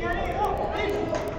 ¡Ahí! ¡Ahí! ¡Ahí!